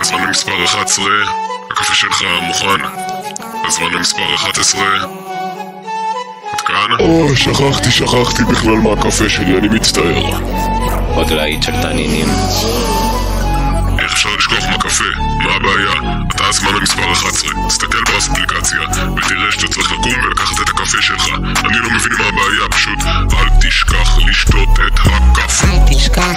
הזמן למספר 11, הקפה שלך מוכן. הזמן למספר 11. עד כאן? או, שכחתי, שכחתי בכלל מה הקפה שלי, אני מצטער. עוד להיט של תנינים. איך אפשר לשכוח מהקפה? מה הבעיה? אתה הזמן למספר 11. תסתכל באפליקציה ותראה שאתה צריך לקום ולקחת את הקפה שלך.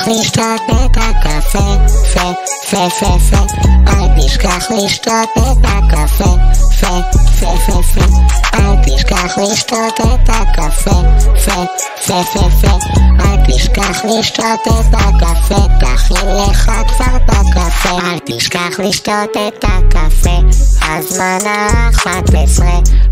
לשתות את הקפה, פה, פה, פה, פה. אל תשכח לשתות את הקפה, פה, פה, פה, פה. אל תשכח לשתות את הקפה, פה, פה, פה, פה. אל תשכח לשתות את הקפה, תכין לך כבר בקפה. אל תשכח לשתות את הקפה, הזמן ה-11.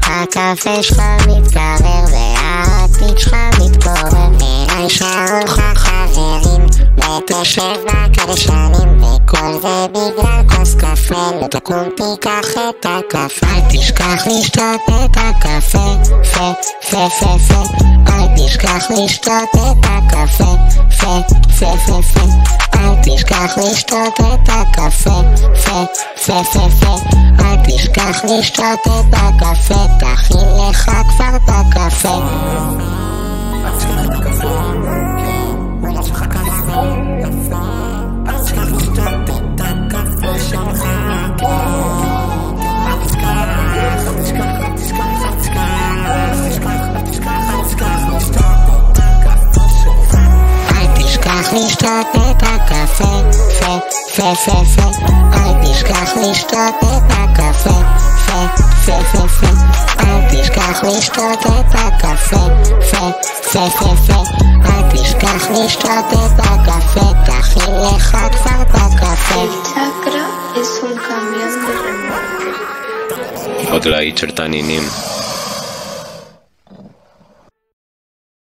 הקפה שלך מתקרר והעתיד שלך מתפורר. נראה שערו לך חברים, ותשב בקרשנים, וכל זה בגלל כוס קפה. לא תקום תיקח את הקפה, אל תשכח לשתות את הקפה, פה, פה, פה, פה. אל תשכח לשתות את הקפה, פה, פה, פה, פה. אל תשכח לשתות את הקפה, פה, פה, פה, פה. אל תשכח לשתות את הקפה, תשכח לשתות את הקפה, פה, פה, פה, פה. אל תשכח לשתות את הקפה, פה, פה, פה, פה. אל תשכח לשתות את הקפה, פה, פה, פה, פה. אל תשכח לשתות את הקפה, תכין לך כבר בקפה. Chakra es un camión de remolque. עוד להיט של תנינים.